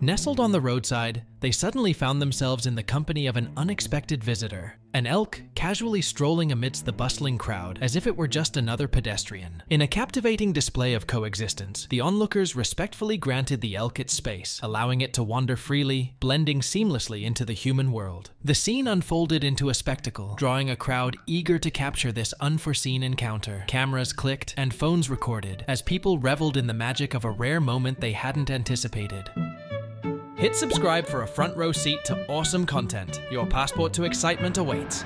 Nestled on the roadside, they suddenly found themselves in the company of an unexpected visitor. An elk casually strolling amidst the bustling crowd as if it were just another pedestrian. In a captivating display of coexistence, the onlookers respectfully granted the elk its space, allowing it to wander freely, blending seamlessly into the human world. The scene unfolded into a spectacle, drawing a crowd eager to capture this unforeseen encounter. Cameras clicked and phones recorded as people reveled in the magic of a rare moment they hadn't anticipated. Hit subscribe for a front row seat to awesome content. Your passport to excitement awaits.